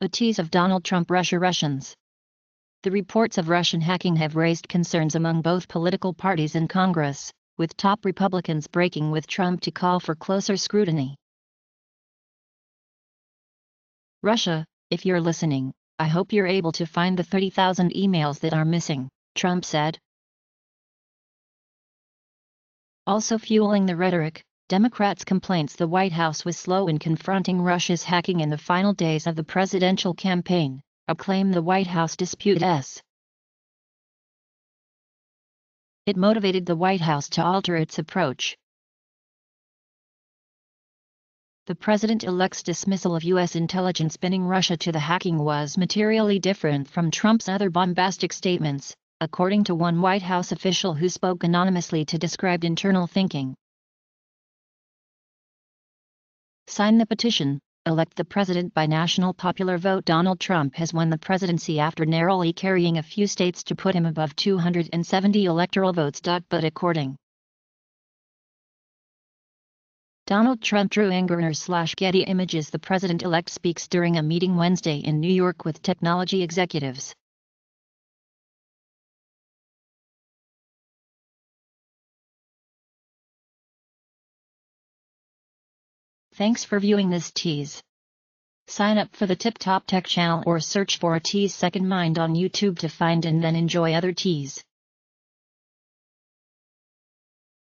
A tease of Donald Trump Russia Russians. The reports of Russian hacking have raised concerns among both political parties in Congress, with top Republicans breaking with Trump to call for closer scrutiny. Russia, if you're listening, I hope you're able to find the 30,000 emails that are missing, Trump said. Also fueling the rhetoric, Democrats' complaints the White House was slow in confronting Russia's hacking in the final days of the presidential campaign, a claim the White House disputes. It motivated the White House to alter its approach. The president-elect's dismissal of U.S. intelligence binning Russia to the hacking was materially different from Trump's other bombastic statements, according to one White House official who spoke anonymously to describe internal thinking. Sign the petition, elect the president by national popular vote. Donald Trump has won the presidency after narrowly carrying a few states to put him above 270 electoral votes. But according Donald Trump Drew Angerer slash Getty Images The president-elect speaks during a meeting Wednesday in New York with technology executives. Thanks for viewing this tease. Sign up for the Tip Top Tech channel or search for a Tease Second Mind on YouTube to find and then enjoy other teas.